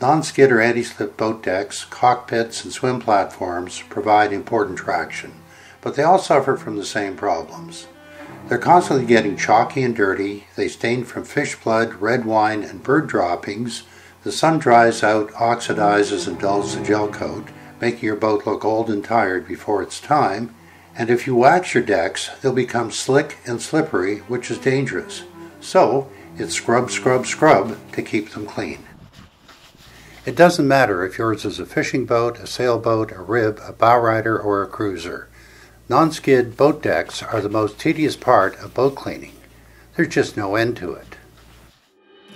Non-skid or anti-slip boat decks, cockpits, and swim platforms provide important traction, but they all suffer from the same problems. They're constantly getting chalky and dirty, they stain from fish blood, red wine, and bird droppings, the sun dries out, oxidizes, and dulls the gel coat, making your boat look old and tired before its time, and if you wax your decks, they'll become slick and slippery, which is dangerous. So, it's scrub, scrub, scrub to keep them clean. It doesn't matter if yours is a fishing boat, a sailboat, a rib, a bow rider, or a cruiser. Non-skid boat decks are the most tedious part of boat cleaning. There's just no end to it.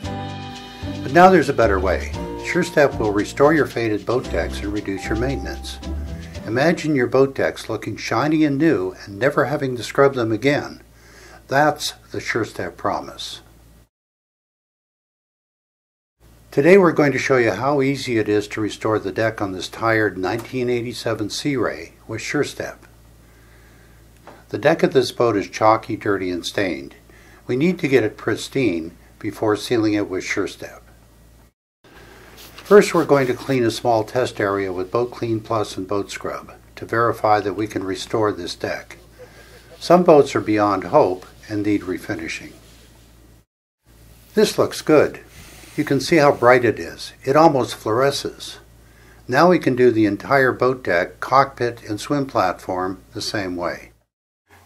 But now there's a better way. SureStep will restore your faded boat decks and reduce your maintenance. Imagine your boat decks looking shiny and new and never having to scrub them again. That's the SureStep promise. Today we're going to show you how easy it is to restore the deck on this tired 1987 Sea Ray with SureStep. The deck of this boat is chalky, dirty, and stained. We need to get it pristine before sealing it with SureStep. First we're going to clean a small test area with Boat Clean Plus and Boat Scrub to verify that we can restore this deck. Some boats are beyond hope and need refinishing. This looks good. You can see how bright it is. It almost fluoresces. Now we can do the entire boat deck, cockpit, and swim platform the same way.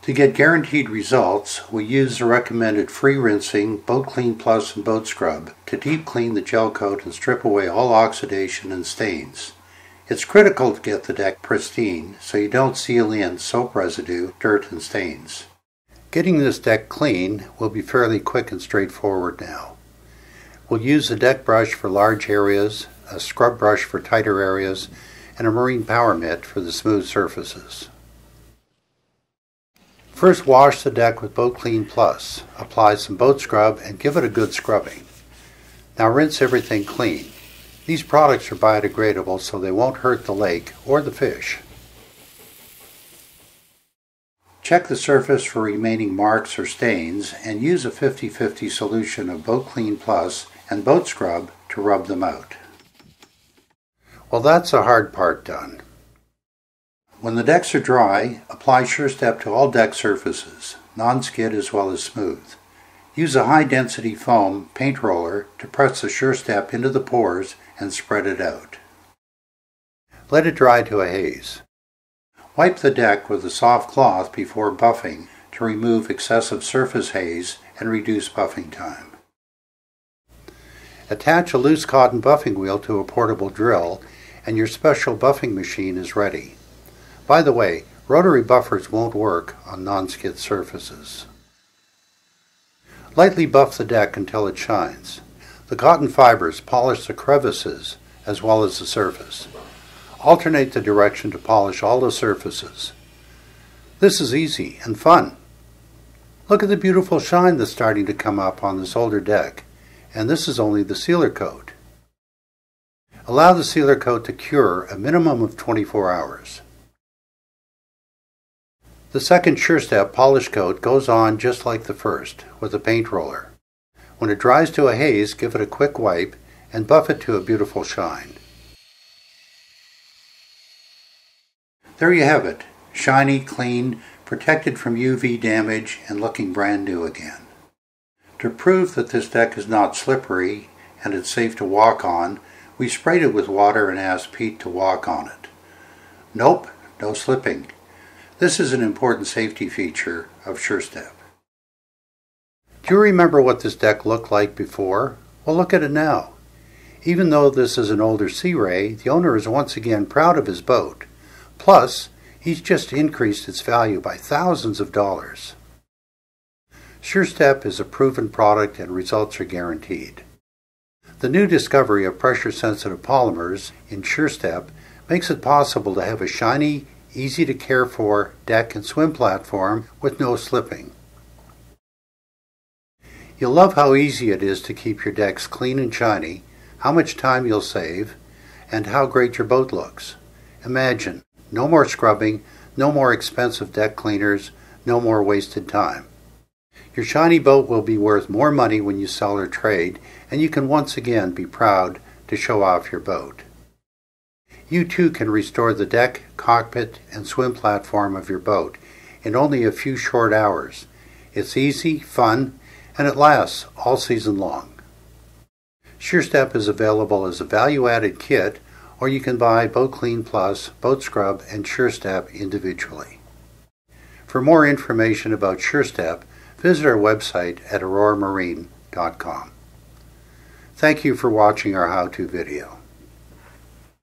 To get guaranteed results, we use the recommended free rinsing Boat Clean Plus and Boat Scrub to deep clean the gel coat and strip away all oxidation and stains. It's critical to get the deck pristine so you don't seal in soap residue, dirt, and stains. Getting this deck clean will be fairly quick and straightforward now. We'll use a deck brush for large areas, a scrub brush for tighter areas, and a marine power mitt for the smooth surfaces. First wash the deck with Boat Clean Plus, apply some boat scrub, and give it a good scrubbing. Now rinse everything clean. These products are biodegradable so they won't hurt the lake or the fish. Check the surface for remaining marks or stains and use a 50-50 solution of Boat Clean Plus and boat scrub to rub them out. Well, that's the hard part done. When the decks are dry, apply SureStep to all deck surfaces, non-skid as well as smooth. Use a high-density foam paint roller to press the SureStep into the pores and spread it out. Let it dry to a haze. Wipe the deck with a soft cloth before buffing to remove excessive surface haze and reduce buffing time. Attach a loose cotton buffing wheel to a portable drill and your special buffing machine is ready. By the way, rotary buffers won't work on non-skid surfaces. Lightly buff the deck until it shines. The cotton fibers polish the crevices as well as the surface. Alternate the direction to polish all the surfaces. This is easy and fun. Look at the beautiful shine that's starting to come up on this older deck and this is only the sealer coat. Allow the sealer coat to cure a minimum of 24 hours. The second SureStep polish coat goes on just like the first, with a paint roller. When it dries to a haze, give it a quick wipe and buff it to a beautiful shine. There you have it, shiny, clean, protected from UV damage, and looking brand new again. To prove that this deck is not slippery and it's safe to walk on, we sprayed it with water and asked Pete to walk on it. Nope, no slipping. This is an important safety feature of SureStep. Do you remember what this deck looked like before? Well, look at it now. Even though this is an older Sea Ray, the owner is once again proud of his boat. Plus, he's just increased its value by thousands of dollars. SureStep is a proven product and results are guaranteed. The new discovery of pressure sensitive polymers in SureStep makes it possible to have a shiny, easy to care for deck and swim platform with no slipping. You'll love how easy it is to keep your decks clean and shiny, how much time you'll save, and how great your boat looks. Imagine, no more scrubbing, no more expensive deck cleaners, no more wasted time. Your shiny boat will be worth more money when you sell or trade, and you can once again be proud to show off your boat. You too can restore the deck, cockpit, and swim platform of your boat in only a few short hours. It's easy, fun, and it lasts all season long. SureStep is available as a value-added kit, or you can buy Boat Clean Plus, Boat Scrub, and SureStep individually. For more information about SureStep, visit our website at auroramarine.com. Thank you for watching our how-to video.